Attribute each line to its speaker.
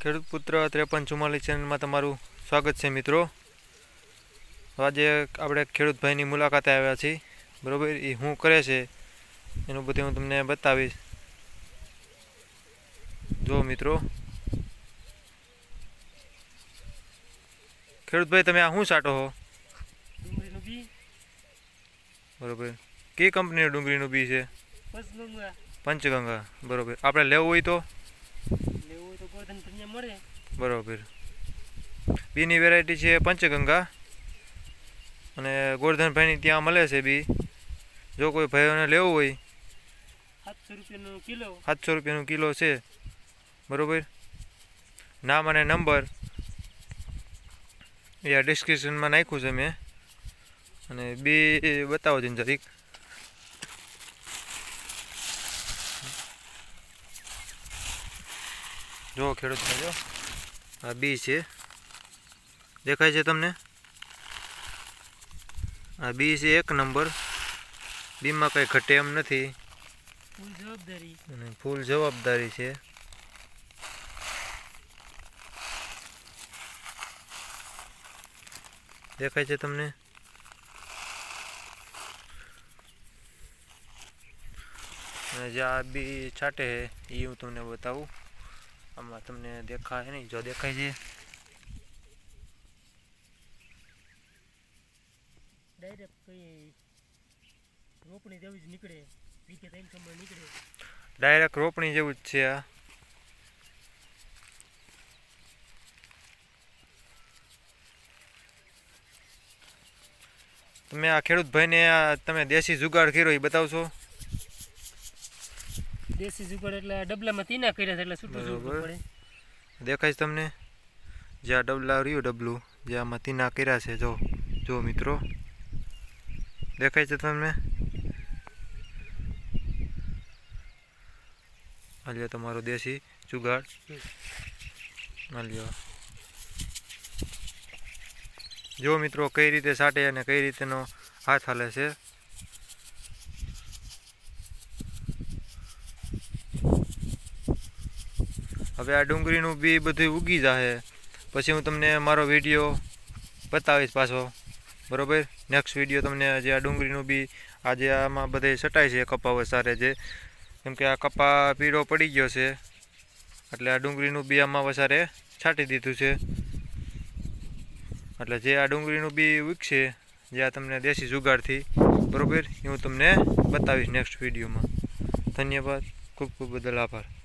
Speaker 1: ખેડૂત પુત્ર ત્રેપન ચુમ્માલીસ ચેનલમાં તમારું સ્વાગત છે મિત્રો. આજે આપણે ખેડૂતભાઈની મુલાકાતે આવ્યા છીએ. બરાબર? એ શું કરે છે એનું બધું હું તમને બતાવીશ. જો મિત્રો. ખેડૂતભાઈ તમે આ શું સાટો હો? બરોબર. કઈ કંપનીનું ડુંગળીનું બી છે?
Speaker 2: પંચગંગા.
Speaker 1: બરાબર. આપણે લેવું હોય તો?
Speaker 2: મળે.
Speaker 1: બરાબર. બીની વેરાયટી છે પંચગંગા અને ગોરધનભાઈની ત્યાં મળે છે બી. જો કોઈ ભાઈઓને લેવું હોય.
Speaker 2: સાતસો રૂપિયાનો કિલો.
Speaker 1: સાતસો રૂપિયાનું કિલો છે. બરોબર. નામ અને નંબર એ ડિસ્ક્રિપ્શનમાં નાખ્યું છે મેં. અને બી બતાવો છે જરીક જો ખેડૂત ભાઈઓ આ બી છે. દેખાય છે તમને? આ બી છે એક નંબર. બીમાં કંઈ ઘટે એમ નથી. અને ફૂલ જવાબદારી છે. દેખાય છે તમને? અને જે આ બી છાંટે છે એ હું તમને બતાવું. આમાં તમને દેખાય નહીં. જો દેખાય છે.
Speaker 2: ડાયરેક્ટ રોપણી જેવી જ નીકળે. વીકે ત્રણ સમય નીકળે.
Speaker 1: ડાયરેક્ટ રોપણી જેવું જ છે આ. તમે આ ખેડૂત ભાઈને તમે દેશી જુગાડ કર્યો એ બતાવશો?
Speaker 2: દેશી જુગાડ એટલે ડબલામાં તીના કર્યા છે એટલે છૂટું જોવું પડે.
Speaker 1: દેખાય છે તમને? જે આ ડબલા રહ્યું ડબલું જે આમાં તીના કર્યા છે જો જો મિત્રો. દેખાય છે તમને? હાલ્યો તમારો દેશી જુગાડ. હાલ્યો જો મિત્રો કઈ રીતે સાટે અને કઈ રીતેનો હાથ હાલે છે? હવે આ ડુંગળીનું બી બધું ઉગી જાહે. પછી હું તમને મારો વીડિયો બતાવીશ પાછો. બરોબર? નેક્સ્ટ વીડિયો તમને જે આ ડુંગળીનું બી આજે આમાં બધે છટાય છે કપા વસારે જે. કેમ કે આ કપા પીળો પડી ગયો છે. એટલે આ ડુંગળીનું બી આમાં વસારે છાંટી દીધું છે. એટલે જે આ ડુંગળીનું બી ઉગશે, જે આ તમને દેશી જુગાડથી, બરોબર? એ હું તમને બતાવીશ નેક્સ્ટ વિડીયોમાં ધન્યવાદ. ખૂબ ખૂબ બદલ આભાર.